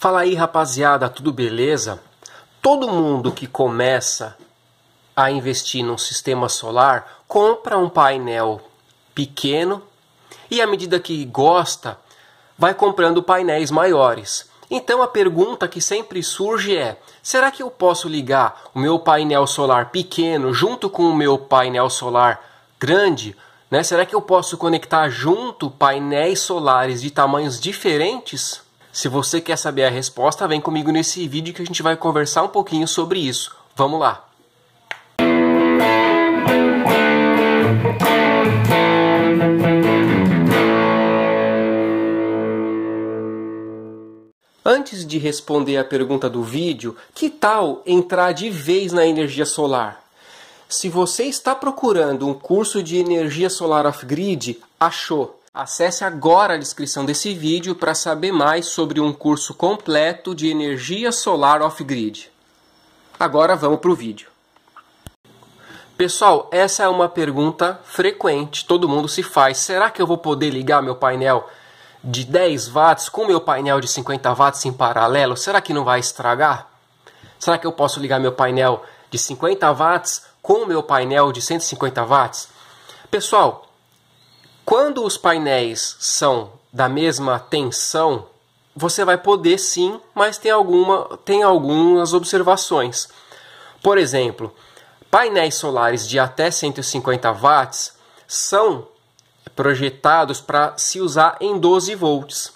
Fala aí, rapaziada, tudo beleza? Todo mundo que começa a investir num sistema solar compra um painel pequeno e à medida que gosta, vai comprando painéis maiores. Então a pergunta que sempre surge é: será que eu posso ligar o meu painel solar pequeno junto com o meu painel solar grande? Né? Será que eu posso conectar junto painéis solares de tamanhos diferentes? Se você quer saber a resposta, vem comigo nesse vídeo que a gente vai conversar um pouquinho sobre isso. Vamos lá! Antes de responder a pergunta do vídeo, que tal entrar de vez na energia solar? Se você está procurando um curso de energia solar off-grid, achou. Acesse agora a descrição desse vídeo para saber mais sobre um curso completo de energia solar off-grid. Agora vamos para o vídeo. Pessoal, essa é uma pergunta frequente, todo mundo se faz. Será que eu vou poder ligar meu painel de 10 watts com meu painel de 50 watts em paralelo? Será que não vai estragar? Será que eu posso ligar meu painel de 50 watts com meu painel de 150 watts? Pessoal, quando os painéis são da mesma tensão, você vai poder sim, mas tem, alguma, tem algumas observações. Por exemplo, painéis solares de até 150 watts são projetados para se usar em 12 volts.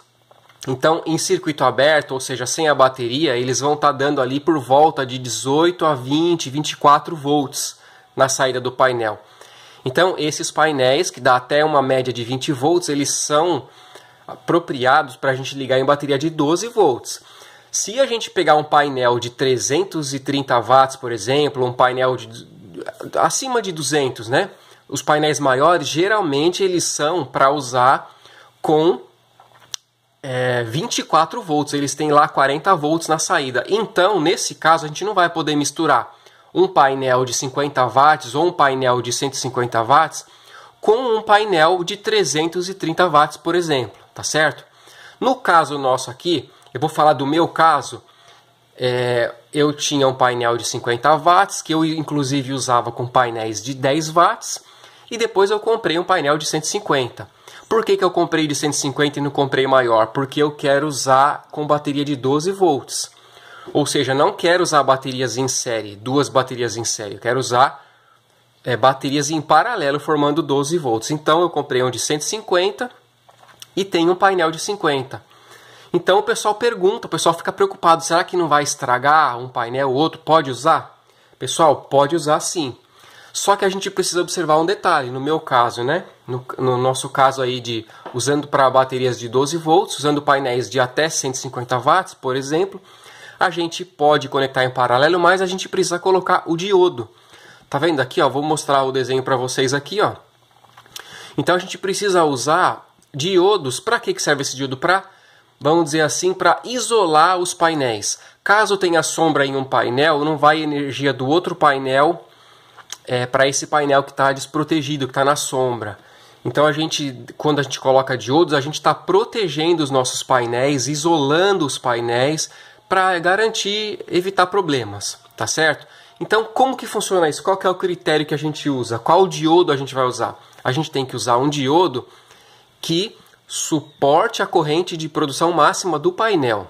Então, em circuito aberto, ou seja, sem a bateria, eles vão estar tá dando ali por volta de 18 a 20, 24 volts na saída do painel. Então, esses painéis, que dá até uma média de 20 volts, eles são apropriados para a gente ligar em bateria de 12 volts. Se a gente pegar um painel de 330 watts, por exemplo, um painel de acima de 200, né? Os painéis maiores, geralmente, eles são para usar com é, 24 volts. Eles têm lá 40 volts na saída. Então, nesse caso, a gente não vai poder misturar um painel de 50 watts ou um painel de 150 watts com um painel de 330 watts, por exemplo, tá certo? No caso nosso aqui, eu vou falar do meu caso. É, eu tinha um painel de 50 watts que eu inclusive usava com painéis de 10 watts e depois eu comprei um painel de 150. Por que, que eu comprei de 150 e não comprei maior? Porque eu quero usar com bateria de 12 volts. Ou seja, não quero usar baterias em série, duas baterias em série. Eu quero usar é, baterias em paralelo formando 12 volts. Então eu comprei um de 150 e tenho um painel de 50. Então o pessoal pergunta, o pessoal fica preocupado, será que não vai estragar um painel ou outro? Pode usar? Pessoal, pode usar sim. Só que a gente precisa observar um detalhe, no meu caso, né? No, no nosso caso aí de usando para baterias de 12 volts, usando painéis de até 150 watts, por exemplo, a gente pode conectar em paralelo, mas a gente precisa colocar o diodo. Tá vendo aqui, ó? Vou mostrar o desenho para vocês aqui, ó. Então a gente precisa usar diodos. Para que serve esse diodo? Para, vamos dizer assim, para isolar os painéis. Caso tenha sombra em um painel, não vai energia do outro painel é, para esse painel que está desprotegido, que está na sombra. Então a gente, quando a gente coloca diodos, a gente está protegendo os nossos painéis, isolando os painéis para garantir evitar problemas, tá certo? Então, como que funciona isso? Qual que é o critério que a gente usa? Qual diodo a gente vai usar? A gente tem que usar um diodo que suporte a corrente de produção máxima do painel,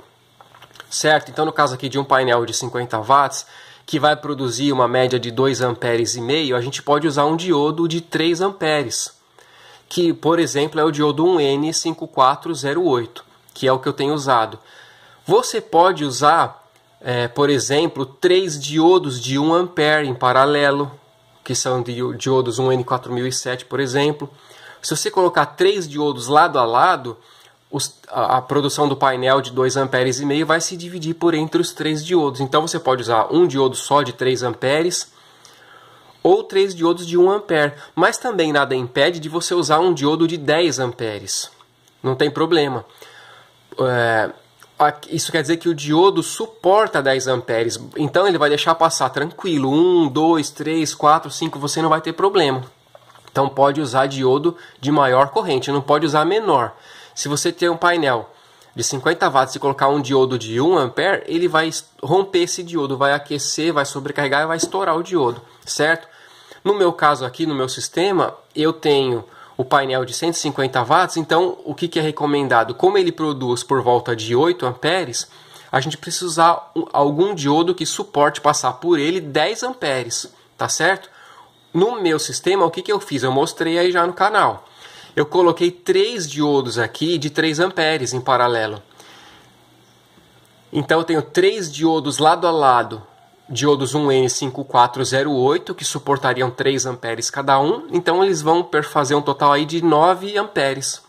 certo? Então, no caso aqui de um painel de 50 watts, que vai produzir uma média de 2 amperes e meio, a gente pode usar um diodo de 3 amperes, que, por exemplo, é o diodo 1N5408, que é o que eu tenho usado. Você pode usar, é, por exemplo, três diodos de 1 ampere em paralelo, que são diodos 1N4007, por exemplo. Se você colocar três diodos lado a lado, os, a, a, produção do painel de 2 amperes e meio vai se dividir por entre os três diodos. Então você pode usar um diodo só de 3 amperes ou três diodos de 1 ampere, mas também nada impede de você usar um diodo de 10 amperes. Não tem problema. É, isso quer dizer que o diodo suporta 10 amperes, então ele vai deixar passar tranquilo, 1, 2, 3, 4, 5, você não vai ter problema. Então pode usar diodo de maior corrente, não pode usar menor. Se você tem um painel de 50 watts e colocar um diodo de 1 ampere, ele vai romper esse diodo, vai aquecer, vai sobrecarregar e vai estourar o diodo, certo? No meu caso aqui, no meu sistema, eu tenho o painel de 150 watts, então o que, que é recomendado? Como ele produz por volta de 8 amperes, a gente precisa usar algum diodo que suporte passar por ele 10 amperes, tá certo? No meu sistema, o que, que eu fiz? Eu mostrei aí já no canal. Eu coloquei três diodos aqui de 3 amperes em paralelo. Então eu tenho três diodos lado a lado, diodos 1N5408 que suportariam 3 amperes cada um. Então eles vão fazer um total aí de 9 amperes.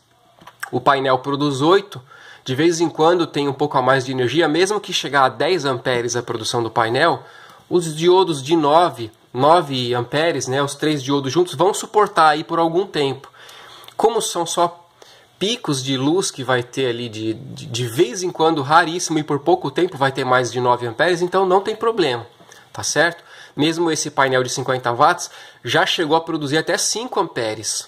O painel produz 8. De vez em quando tem um pouco a mais de energia, mesmo que chegar a 10 amperes a produção do painel, os diodos de 9, 9 amperes, né, os três diodos juntos, vão suportar aí por algum tempo. Como são só picos de luz que vai ter ali de, de, de, vez em quando, raríssimo e por pouco tempo vai ter mais de 9 amperes, então não tem problema, tá certo? Mesmo esse painel de 50 watts já chegou a produzir até 5 amperes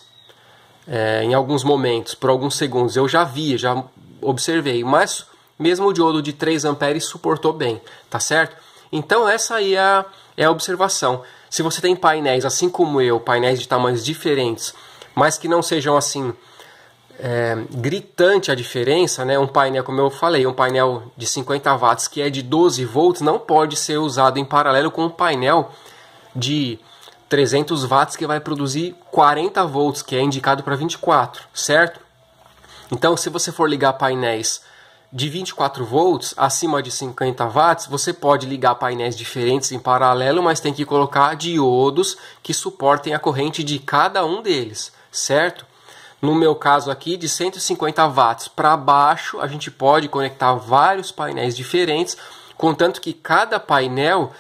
é, em alguns momentos, por alguns segundos. Eu já vi, já observei, mas mesmo o diodo de 3 amperes suportou bem, tá certo? Então essa aí é a, é a observação. Se você tem painéis, assim como eu, painéis de tamanhos diferentes, mas que não sejam assim é, gritante a diferença, né? Um painel, como eu falei, um painel de 50 watts que é de 12 volts não pode ser usado em paralelo com um painel de 300 watts que vai produzir 40 volts, que é indicado para 24, certo? Então, se você for ligar painéis de 24 volts acima de 50 watts, você pode ligar painéis diferentes em paralelo, mas tem que colocar diodos que suportem a corrente de cada um deles certo? No meu caso aqui, de 150 watts para baixo, a gente pode conectar vários painéis diferentes, contanto que cada painel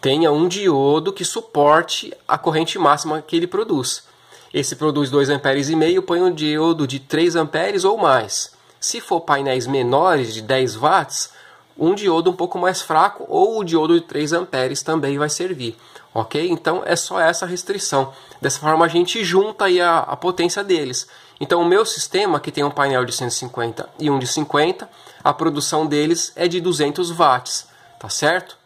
tenha um diodo que suporte a corrente máxima que ele produz. Esse produz 2,5 amperes e meio, põe um diodo de 3 amperes ou mais. Se for painéis menores de 10 watts, um diodo um pouco mais fraco ou o diodo de 3 amperes também vai servir ok? Então é só essa restrição. Dessa forma a gente junta aí a, a potência deles. Então o meu sistema, que tem um painel de 150 e um de 50, a produção deles é de 200 watts, tá certo?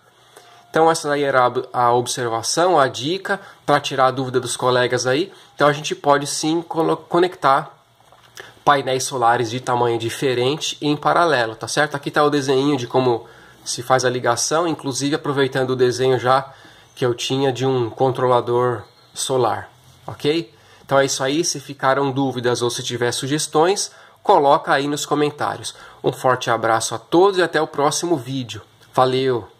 Então essa aí era a observação, a dica para tirar a dúvida dos colegas aí. Então a gente pode sim conectar painéis solares de tamanho diferente em paralelo, tá certo? Aqui está o desenho de como se faz a ligação, inclusive aproveitando o desenho já que eu tinha de um controlador solar, ok? Então é isso aí, se ficaram dúvidas ou se tiver sugestões, coloca aí nos comentários. Um forte abraço a todos e até o próximo vídeo. Valeu!